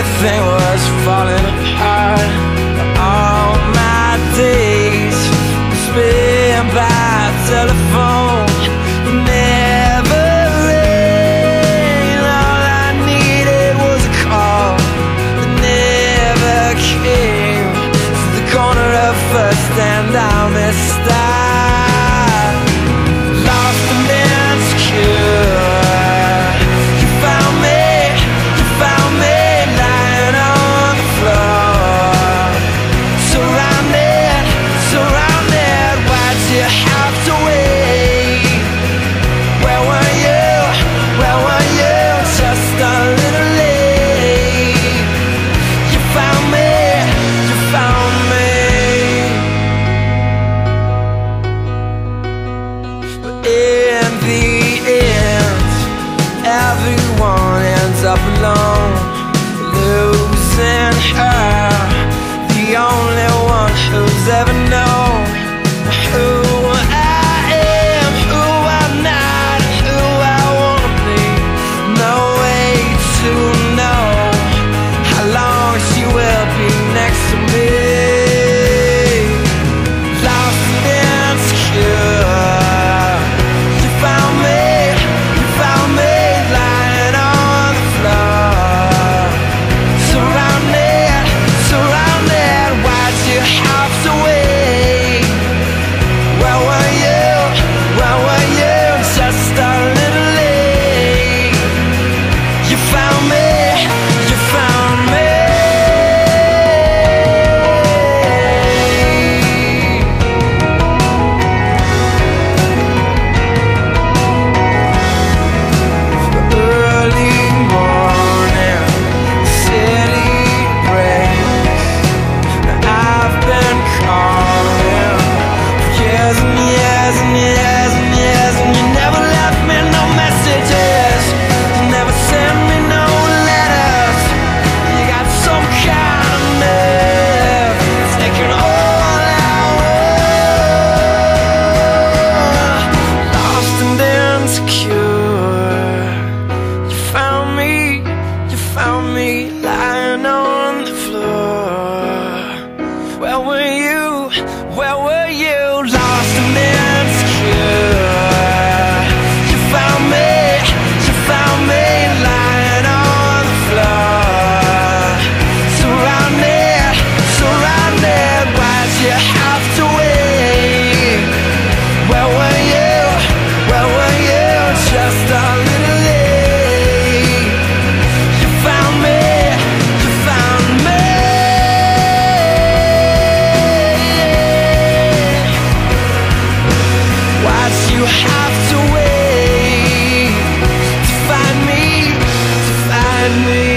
everything was falling apart. All my days spent by telephone. Never. All I needed was a call that never came. To the corner of first and I missed. ends up alone, losing her, the only one who's ever known. found me lying on the floor. Where were you, where were you, lost in there find me.